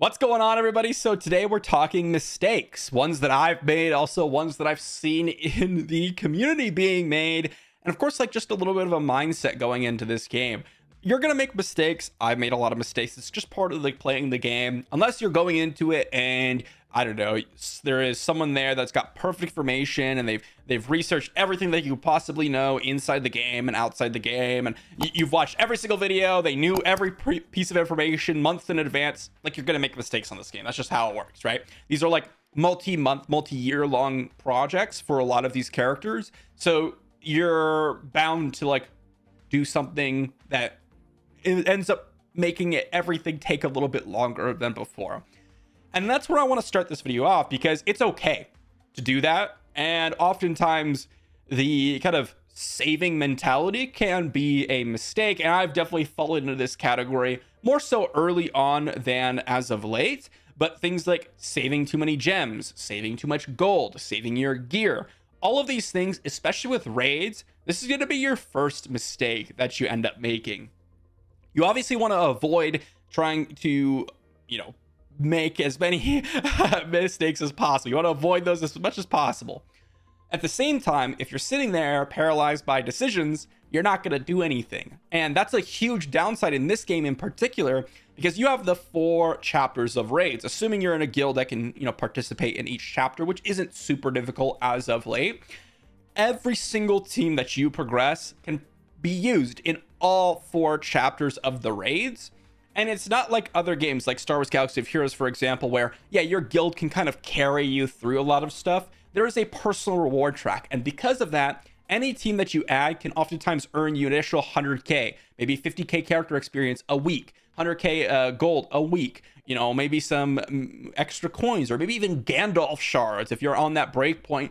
What's going on, everybody? So, today we're talking mistakes, ones that I've made, also ones that I've seen in the community being made, and of course, like just a little bit of a mindset going into this game. You're gonna make mistakes. I've made a lot of mistakes. It's just part of like playing the game, unless you're going into it and I don't know, there is someone there that's got perfect information and they've they've researched everything that you possibly know inside the game and outside the game and you've watched every single video, they knew every piece of information months in advance. Like you're to make mistakes on this game. That's just how it works, right? These are like multi-month, multi-year long projects for a lot of these characters. So you're bound to like do something that ends up making it everything take a little bit longer than before. And that's where I want to start this video off because it's okay to do that. And oftentimes the kind of saving mentality can be a mistake. And I've definitely fallen into this category more so early on than as of late. But things like saving too many gems, saving too much gold, saving your gear, all of these things, especially with raids, this is going to be your first mistake that you end up making. You obviously want to avoid trying to, you know, make as many mistakes as possible. You want to avoid those as much as possible. At the same time, if you're sitting there paralyzed by decisions, you're not going to do anything. And that's a huge downside in this game in particular because you have the four chapters of raids. Assuming you're in a guild that can, you know, participate in each chapter, which isn't super difficult as of late. Every single team that you progress can be used in all four chapters of the raids. And it's not like other games like Star Wars Galaxy of Heroes, for example, where, yeah, your guild can kind of carry you through a lot of stuff. There is a personal reward track. And because of that, any team that you add can oftentimes earn you an initial 100K, maybe 50K character experience a week, 100K uh, gold a week, you know, maybe some um, extra coins, or maybe even Gandalf shards if you're on that breakpoint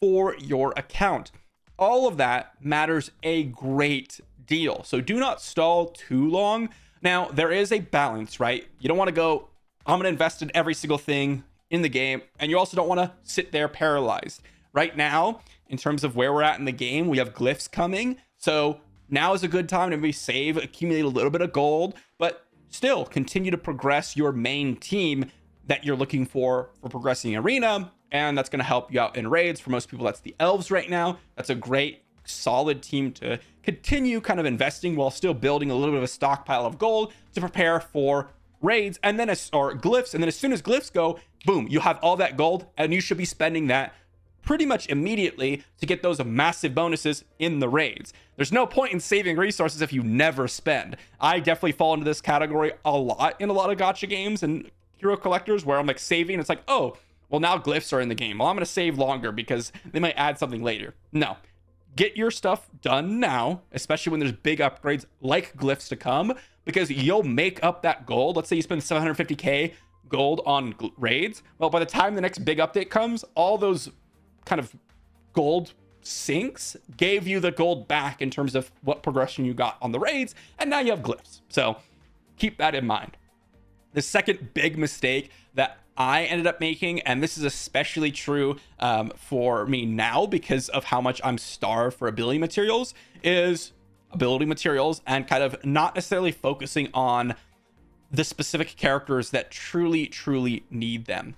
for your account. All of that matters a great deal. So do not stall too long now, there is a balance, right? You don't want to go, I'm going to invest in every single thing in the game, and you also don't want to sit there paralyzed. Right now, in terms of where we're at in the game, we have glyphs coming. So now is a good time to maybe save, accumulate a little bit of gold, but still continue to progress your main team that you're looking for for progressing arena. And that's going to help you out in raids. For most people, that's the elves right now. That's a great solid team to continue kind of investing while still building a little bit of a stockpile of gold to prepare for raids and then as or glyphs. And then as soon as glyphs go boom you have all that gold and you should be spending that pretty much immediately to get those massive bonuses in the raids. There's no point in saving resources if you never spend. I definitely fall into this category a lot in a lot of gacha games and hero collectors where i'm like saving. It's like oh well now glyphs are in the game. Well i'm going to save longer because they might add something later. No get your stuff done now, especially when there's big upgrades like glyphs to come, because you'll make up that gold. Let's say you spend 750k gold on raids. Well, by the time the next big update comes, all those kind of gold sinks gave you the gold back in terms of what progression you got on the raids, and now you have glyphs. So keep that in mind. The second big mistake that I ended up making, and this is especially true um, for me now because of how much I'm starved for ability materials, is ability materials and kind of not necessarily focusing on the specific characters that truly, truly need them.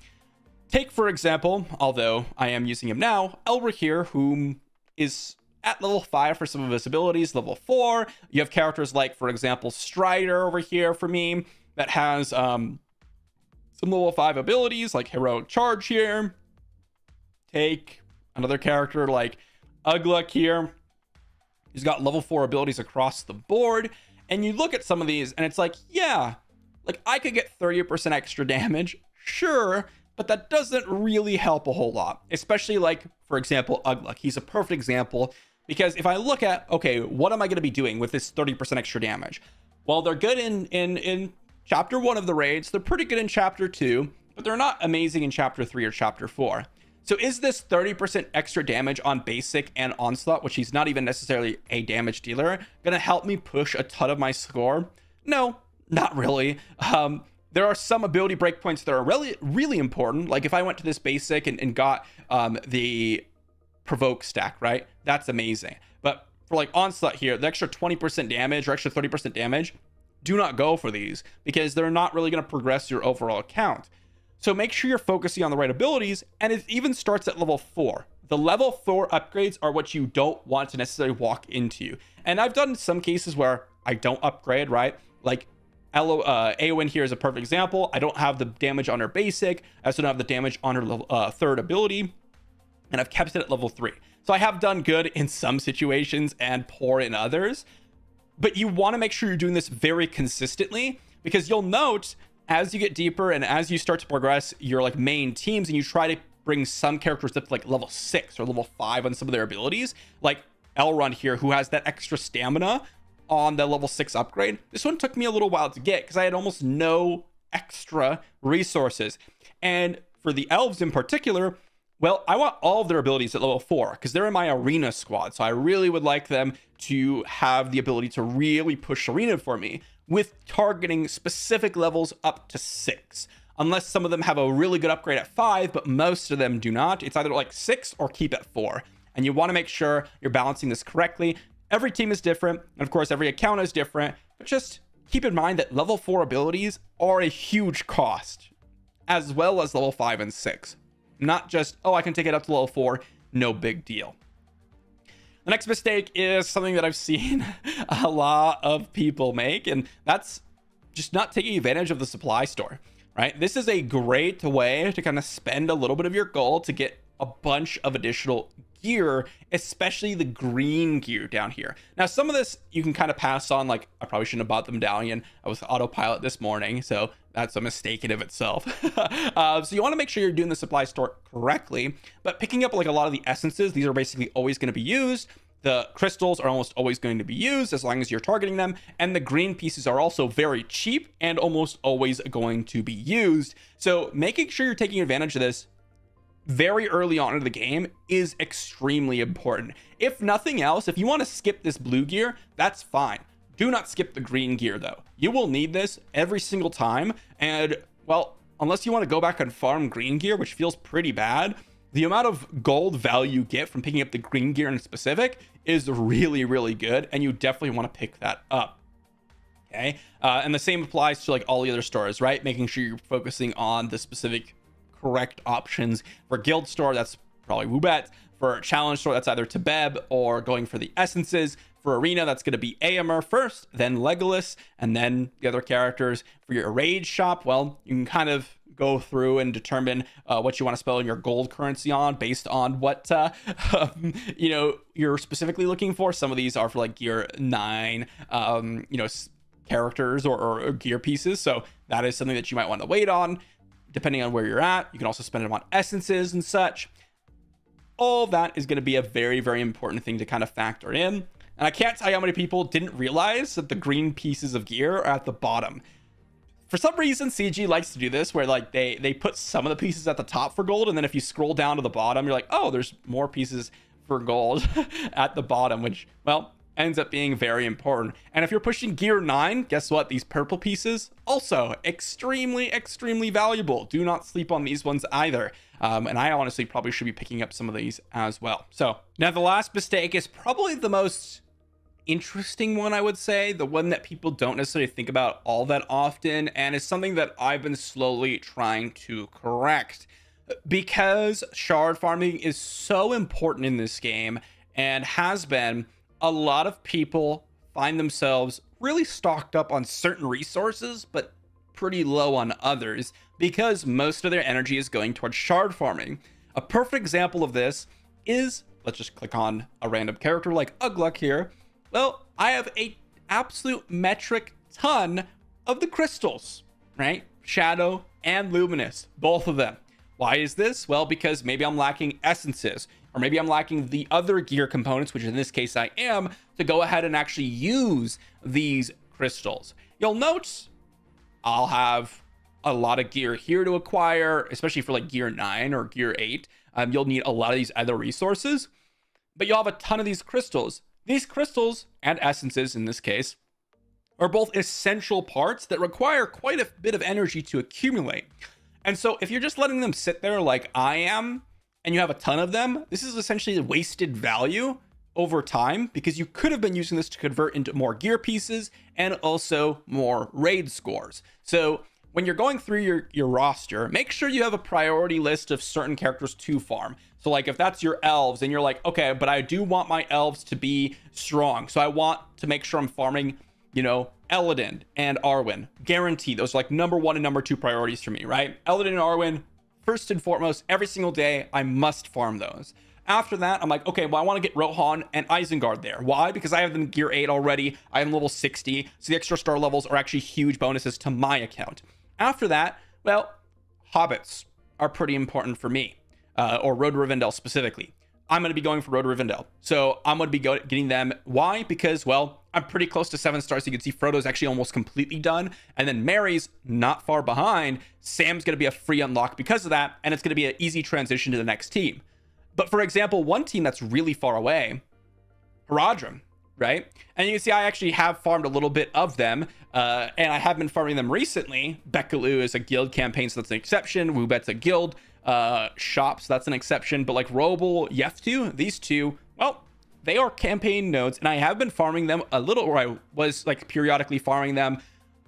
Take, for example, although I am using him now, Elric here, whom is at level 5 for some of his abilities, level 4. You have characters like, for example, Strider over here for me, that has um, some level 5 abilities like Heroic Charge here. Take another character like Ugluk here. He's got level 4 abilities across the board. And you look at some of these and it's like, yeah, like I could get 30% extra damage, sure, but that doesn't really help a whole lot. Especially like, for example, Ugluk. He's a perfect example because if I look at, okay, what am I going to be doing with this 30% extra damage? Well, they're good in in in chapter one of the raids. They're pretty good in chapter two, but they're not amazing in chapter three or chapter four. So is this 30% extra damage on basic and onslaught, which he's not even necessarily a damage dealer, gonna help me push a ton of my score? No, not really. Um, there are some ability breakpoints that are really, really important. Like if I went to this basic and, and got um, the provoke stack, right? That's amazing. But for like onslaught here, the extra 20% damage or extra 30% damage, do not go for these because they're not really going to progress your overall account. So make sure you're focusing on the right abilities, and it even starts at level 4. The level 4 upgrades are what you don't want to necessarily walk into. And I've done some cases where I don't upgrade, right? Like Elo, uh, Eowyn here is a perfect example. I don't have the damage on her basic. I also don't have the damage on her level, uh, third ability. And I've kept it at level 3. So I have done good in some situations and poor in others. But you want to make sure you're doing this very consistently because you'll note as you get deeper and as you start to progress your like main teams and you try to bring some characters up to like level 6 or level 5 on some of their abilities, like Elrond here who has that extra stamina on the level 6 upgrade. This one took me a little while to get because I had almost no extra resources. And for the elves in particular, well, I want all of their abilities at level 4 because they're in my arena squad. So I really would like them to have the ability to really push arena for me with targeting specific levels up to 6 unless some of them have a really good upgrade at five, but most of them do not. It's either like six or keep at four. And you want to make sure you're balancing this correctly. Every team is different, and of course, every account is different, but just keep in mind that level four abilities are a huge cost, as well as level five and six. Not just, oh, I can take it up to level four, no big deal. The next mistake is something that I've seen a lot of people make, and that's just not taking advantage of the supply store right? This is a great way to kind of spend a little bit of your gold to get a bunch of additional gear, especially the green gear down here. Now, some of this you can kind of pass on, like I probably shouldn't have bought the medallion. I was autopilot this morning, so that's a mistake in of itself. uh, so you want to make sure you're doing the supply store correctly, but picking up like a lot of the essences, these are basically always going to be used. The crystals are almost always going to be used as long as you're targeting them, and the green pieces are also very cheap and almost always going to be used. So making sure you're taking advantage of this very early on in the game is extremely important. If nothing else, if you want to skip this blue gear, that's fine. Do not skip the green gear though. You will need this every single time, and well, unless you want to go back and farm green gear, which feels pretty bad, the amount of gold value you get from picking up the green gear in specific is really, really good. And you definitely want to pick that up. Okay. Uh, and the same applies to like all the other stores, right? Making sure you're focusing on the specific correct options for guild store. That's probably Wubet. For challenge store, that's either Tabeb or going for the essences. For arena, that's going to be Eomer first, then Legolas, and then the other characters. For your raid shop, well, you can kind of go through and determine uh, what you want to spell your gold currency on based on what uh, um, you know you're specifically looking for. Some of these are for like gear nine, um, you know, characters or, or gear pieces. So that is something that you might want to wait on, depending on where you're at. You can also spend them on essences and such. All that is going to be a very, very important thing to kind of factor in. And I can't tell you how many people didn't realize that the green pieces of gear are at the bottom for some reason cg likes to do this where like they they put some of the pieces at the top for gold and then if you scroll down to the bottom you're like oh there's more pieces for gold at the bottom which well ends up being very important. And if you're pushing gear 9 guess what? These purple pieces also extremely extremely valuable. Do not sleep on these ones either. Um, and i honestly probably should be picking up some of these as well. So now the last mistake is probably the most interesting one, I would say, the one that people don't necessarily think about all that often, and is something that I've been slowly trying to correct. Because shard farming is so important in this game and has been, a lot of people find themselves really stocked up on certain resources, but pretty low on others because most of their energy is going towards shard farming. A perfect example of this is let's just click on a random character like Ugluk here well, I have a absolute metric ton of the crystals, right? Shadow and Luminous, both of them. Why is this? Well, because maybe I'm lacking essences, or maybe I'm lacking the other gear components, which in this case I am, to go ahead and actually use these crystals. You'll note I'll have a lot of gear here to acquire, especially for like gear 9 or gear 8. Um, you'll need a lot of these other resources, but you'll have a ton of these crystals. These crystals, and essences in this case, are both essential parts that require quite a bit of energy to accumulate. And so if you're just letting them sit there like I am, and you have a ton of them, this is essentially wasted value over time because you could have been using this to convert into more gear pieces and also more raid scores. So when you're going through your, your roster, make sure you have a priority list of certain characters to farm. So like if that's your elves and you're like, okay, but I do want my elves to be strong. So I want to make sure I'm farming, you know, Elladan and Arwen. Guarantee those are like number one and number two priorities for me, right? Elladan and Arwen, first and foremost, every single day, I must farm those. After that, I'm like, okay, well, I want to get Rohan and Isengard there. Why? Because I have them gear 8 already. I am level 60. So the extra star levels are actually huge bonuses to my account. After that, well, hobbits are pretty important for me, uh, or Road to Rivendell specifically. I'm going to be going for Road Rivendell. So I'm going to be go- getting them. Why? Because, well, I'm pretty close to seven stars. You can see Frodo's actually almost completely done. And then Merry's not far behind. Sam's going to be a free unlock because of that. And it's going to be an easy transition to the next team. But for example, one team that's really far away, Haradrim, right? And you can see I actually have farmed a little bit of them, uh, and I have been farming them recently. Bekaloo is a guild campaign, so that's an exception. Wubet's a guild uh, shop, so that's an exception. But like Roble, Yeftu, these two, well, they are campaign nodes, and I have been farming them a little, or I was like periodically farming them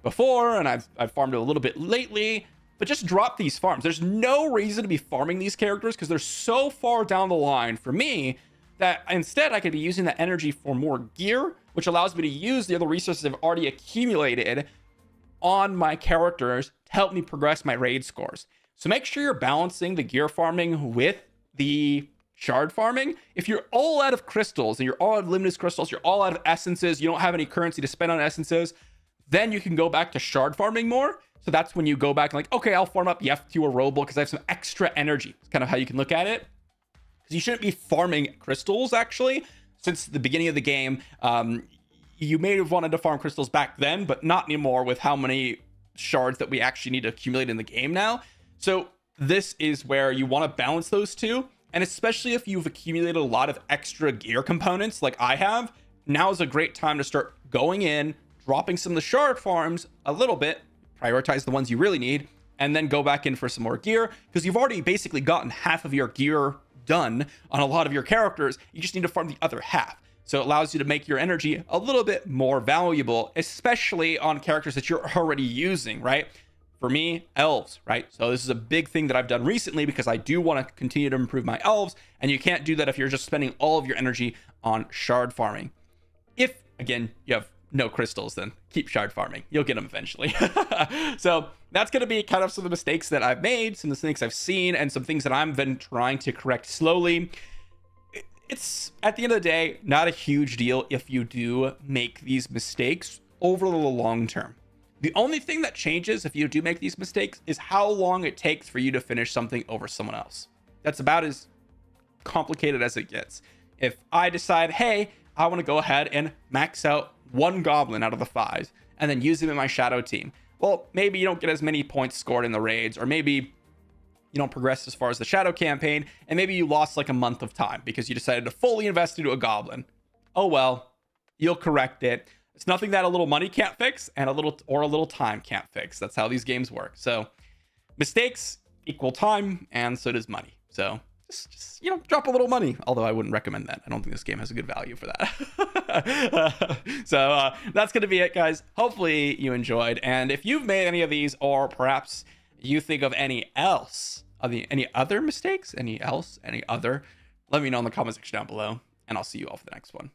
before, and I've, I've farmed it a little bit lately but just drop these farms. There's no reason to be farming these characters because they're so far down the line for me that instead I could be using that energy for more gear, which allows me to use the other resources I've already accumulated on my characters to help me progress my raid scores. So make sure you're balancing the gear farming with the shard farming. If you're all out of crystals and you're all out of luminous crystals, you're all out of essences, you don't have any currency to spend on essences, then you can go back to shard farming more. So that's when you go back and like, okay, I'll farm up Yeftu or Roble because I have some extra energy. It's kind of how you can look at it. Because you shouldn't be farming crystals actually. Since the beginning of the game, um, you may have wanted to farm crystals back then, but not anymore with how many shards that we actually need to accumulate in the game now. So this is where you want to balance those two. And especially if you've accumulated a lot of extra gear components like I have, now is a great time to start going in, dropping some of the shard farms a little bit, prioritize the ones you really need, and then go back in for some more gear because you've already basically gotten half of your gear done on a lot of your characters. You just need to farm the other half. So it allows you to make your energy a little bit more valuable, especially on characters that you're already using, right? For me, elves, right? So this is a big thing that I've done recently because I do want to continue to improve my elves, and you can't do that if you're just spending all of your energy on shard farming. If, again, you have no crystals, then keep shard farming. You'll get them eventually. so that's going to be kind of some of the mistakes that I've made, some of the things I've seen, and some things that I've been trying to correct slowly. It's at the end of the day not a huge deal if you do make these mistakes over the long term. The only thing that changes if you do make these mistakes is how long it takes for you to finish something over someone else. That's about as complicated as it gets. If I decide, hey, I want to go ahead and max out one goblin out of the five and then use him in my shadow team. Well, maybe you don't get as many points scored in the raids, or maybe you don't progress as far as the shadow campaign, and maybe you lost like a month of time because you decided to fully invest into a goblin. Oh well, you'll correct it. It's nothing that a little money can't fix and a little or a little time can't fix. That's how these games work. So mistakes equal time, and so does money. So just, just, you know drop a little money although i wouldn't recommend that i don't think this game has a good value for that so uh, that's gonna be it guys hopefully you enjoyed and if you've made any of these or perhaps you think of any else of the any other mistakes any else any other let me know in the comment section down below and i'll see you all for the next one